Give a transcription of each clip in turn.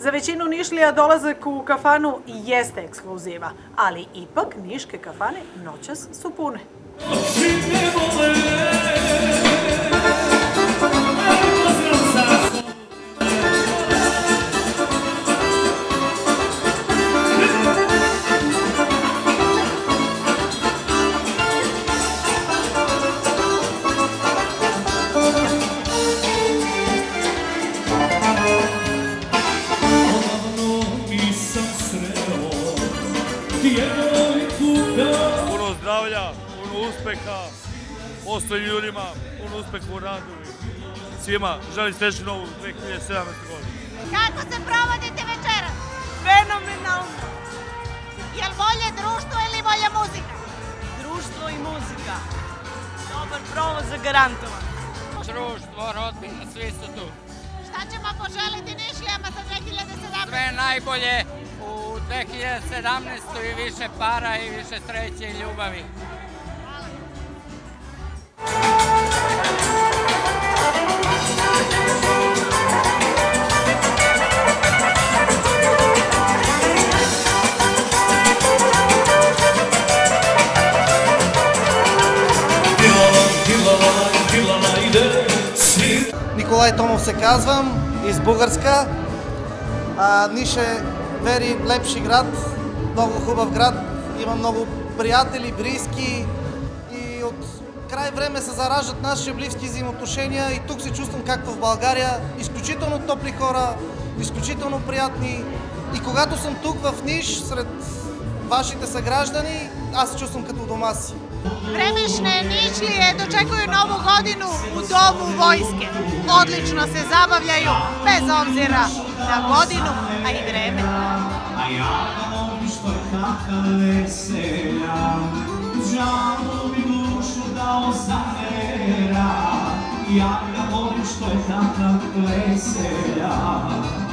Za većinu Nišlija dolazak u kafanu jeste ekskluziva, ali ipak niške kafane noćas su pune. Zdravlja, puno uspeha, ostojim ljudima, puno uspeha u radu i svima. Želim srećnu novu 2017. godinu. Kako se provodite večeras? Fenomenalno. Jel bolje društvo ili bolje muzika? Društvo i muzika. Dobar provod zagarantovan. društvo, rodbina, svi su tu. Šta ćemo poželiti Nišlijama za 2017? Sve najbolje 2017. i više para i više sreće i ljubavi. Николай Томов се казвам, из Бугарска. А, Ниш е вери лепши град, много хубав град. Има много приятели, близки и от край време се зараждат наши близки взаимоотношения и тук се чувствам както в България. Изключително топли хора, изключително приятни. И когато съм тук в Ниш, сред вашите съграждани, аз се чувствам като дома си. Vremešne Nišlije dočekuju novu godinu u domu vojske. Odlično se zabavljaju, bez obzira na godinu, a i vreme. A ja volim što je takav veselja Žalu mi dušu dao zamera Ja ga što je takav veselja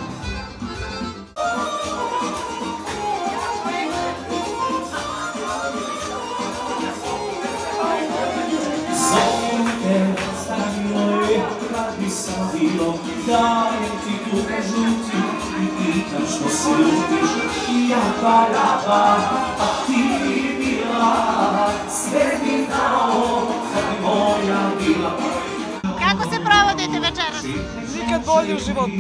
Dajem ti tuka žuti i pitam što se ljutiš I ja parava, a ti bila Sve mi dao, kad bi moja bila Kako se provodite večeras? Nikad bolje u životu.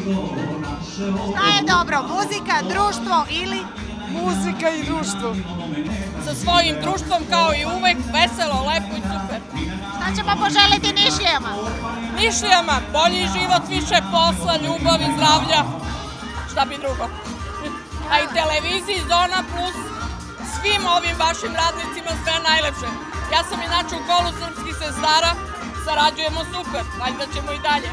Šta je dobro, muzika, društvo ili... Muzika i društvo. sa svojim društvom kao i uvek, veselo, lepo i super. Šta ćemo poželiti Nišlijama? Nišlijama, bolji život, više posla, ljubavi, zdravlja, šta bi drugo. A i televiziji Zona Plus, svim ovim vašim radnicima sve najlepše. Ja sam inače u kolu srpskih sestara, sarađujemo super, valjda ćemo i dalje.